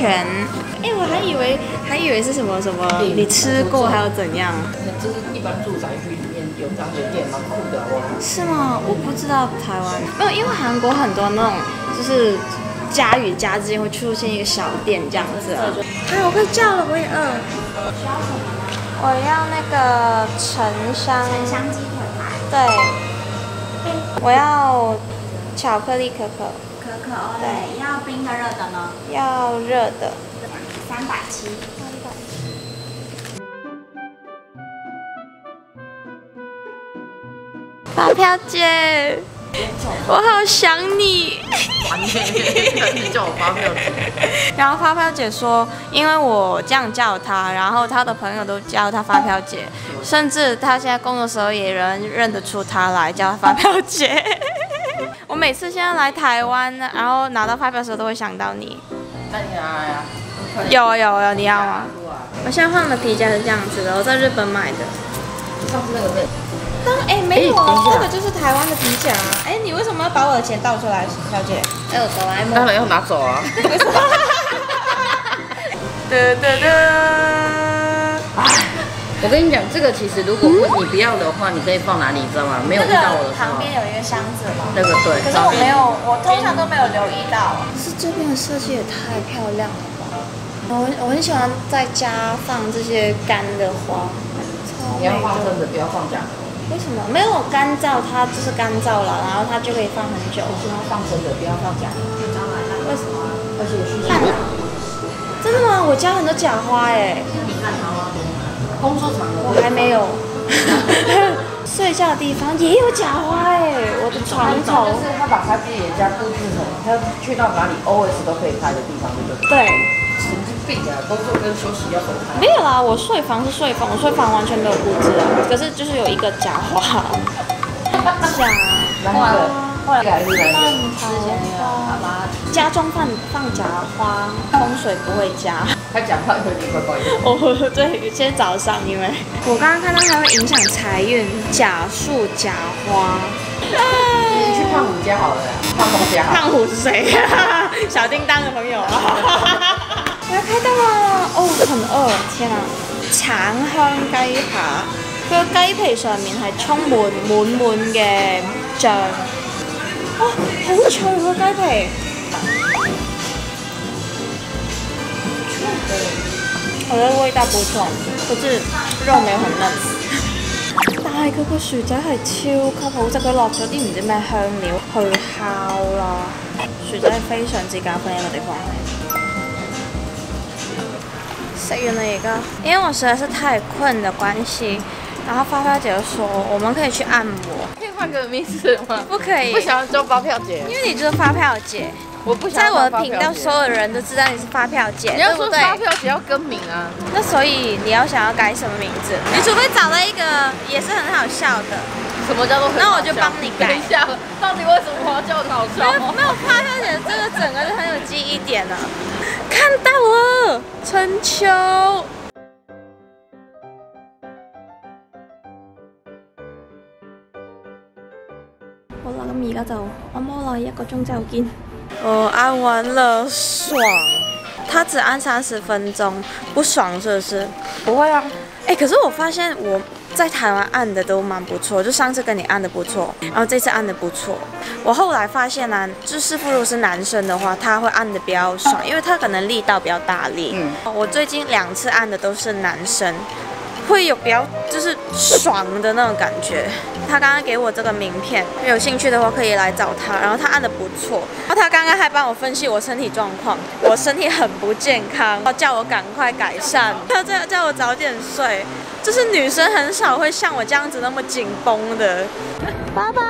光泉，哎、我还以为还以为是什么什么，你吃过还有怎样？就是一般住宅区里面有这样的店，蛮酷的哦。是吗？我不知道台湾没有，因为韩国很多那种就是家与家之间会出现一个小店这样子啊。啊，我快叫了，我也饿。我要那个沉香沉香鸡腿排，对，我要巧克力可可，可可哦，对，要冰的热的呢？要热的。三百七。发票姐，我好想你。你叫我发票然后发票姐说，因为我这样叫她，然后她的朋友都叫她发票姐，甚至她现在工作的时候也有人认得出她来叫她发票姐。我每次现在来台湾，然后拿到发票的时候都会想到你。那你拿呀？有啊有啊有，你要吗？我现在换的皮夹是这样子的，我在日本买的。上次那个是当哎没有啊，这个就是台湾的皮夹。哎，你为什么要把我的钱倒出来，小姐？哎，我哆啦 A 当然要拿走啊。我跟你讲，这个其实如果你不要的话，你可以放哪里，你知道吗？没有遇到我的时候，旁边有一个箱子嘛。那个对。可是我没有，我通常都没有留意到。是这边的设计也太漂亮了吧！我很我很喜欢在家放这些干的花，超美你要放的。真的，不要放假的。为什么？没有干燥，它就是干燥了，然后它就可以放很久。是要放真的，不要放假的。为什么？而且是看啊真的吗？我家很多假花哎，你看它吗？工作场合我还没有。睡觉的地方也有假花哎，我的床就头。是他把他自己的家布置成他去到哪里 always 都可以拍的地方，对不对？对，神经病啊！工作跟休息要分开。没有啦，我睡房是睡房，我睡房完全没有布置啊，可是就是有一个假花。假然后后来还是来半之前那个阿妈，家中放放假花，风水不会加。他讲话有点怪怪的。哦，对，今天早上因为我刚刚看到它会影响财运，假树假花。你去胖虎家好了啦，胖虎家。胖虎是谁？小叮当的朋友啊！我要開燈啦！哦，很饿，天啊！橙香雞扒，佢個雞皮上面係充滿滿滿嘅醬，哇、好脆喎雞皮！我覺得味道不錯，可是肉沒有很嫩。但係佢個薯仔係超級好食，佢落咗啲唔知咩香料去烤啦，薯仔係非常之加分一個地方。食完了而家，因為我實在是太困的關係，然後花花姐就說我們可以去按摩，可以換個名字吗？不可以不，想要叫发票姐，因为你就是发票姐，我不想在我的要當發票姐頻道所有人都知道你是发票姐，你要對不對？說發票姐要更名啊？那所以你要想要改什么名字？你除非找到一个也是很好笑的。什么叫做很好笑？那我就帮你改等一下，到底为什么我要叫很好笑？没有没有发票姐这个整个就很有记忆点了。看到了，春秋。好啦，咁而家就按摩啦，一個鐘之後見。我按完了，爽。他只按三十分鐘，不爽是不是？不會啊，哎、可是我發現我在台灣按的都蠻不錯，就上次跟你按的不錯，然後這次按的不錯。我後來發現呢、就師傅如果是男生的話，他會按的比較爽，因為他可能力道比較大力。嗯我最近兩次按的都是男生，會有比较就是爽的那种感觉。他刚刚给我这个名片，有兴趣的话可以来找他。然后他按的不错，然后他刚刚还帮我分析我身体状况，我身体很不健康，叫我赶快改善，他叫叫我早点睡。就是女生很少会像我这样子那么紧绷的。拜拜。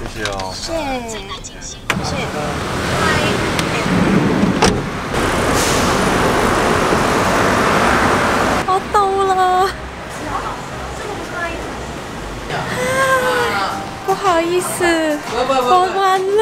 謝謝哦。谢谢。谢谢。拜。我到了！不好意思，我完了。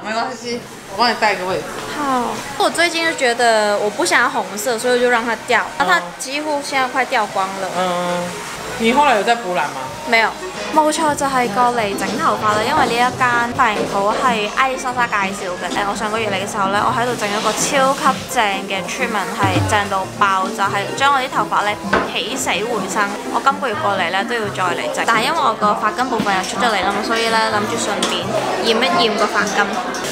没关系，我帮你带个位置。好，我最近就觉得我不想要红色，所以就让它掉。那它几乎现在快掉光了。嗯，你後來有再補染嗎？沒有，冇錯就係過嚟整頭髮啦。因為呢一間髮型鋪係艾莎莎介紹嘅。誒，我上個月嚟嘅時候呢，我喺度整咗個超級正嘅 treatment，係正到爆，就係、是、將我啲頭髮呢起死回生。我今個月過嚟呢都要再嚟整，但係因為我個髮根部分又出咗嚟啦嘛，所以呢諗住順便驗一驗個髮根。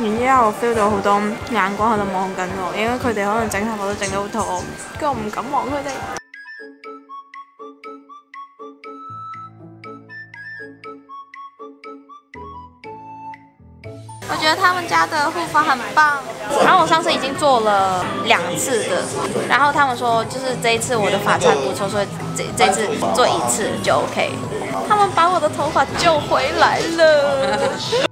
然之後我 feel 到好多眼光喺度望緊我，因為佢哋可能整頭髮都整得好肚餓，跟住我唔敢望佢哋。我覺得他們家的護髮很棒，然後我上次已經做了兩次的，然後他們說就是這一次我的髮質不錯，所以這這次做一次就 OK。他們把我的頭髮救回來了。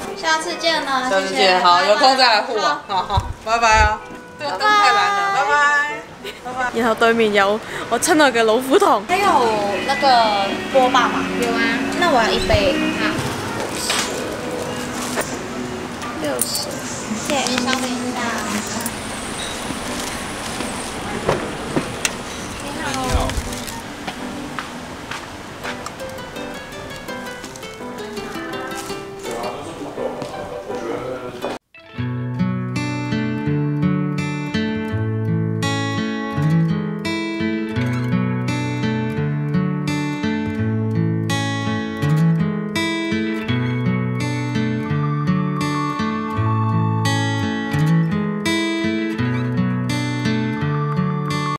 下次见啦，下次見，好，有空再来护我，好好，拜拜啊！这个灯太蓝了，拜拜，拜拜。然後對面有我親愛嘅老虎堂。還有那個波霸嘛？有啊，那我要一杯。好，六十，谢谢。稍等一下。